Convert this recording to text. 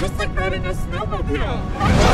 just like riding a snowmobile.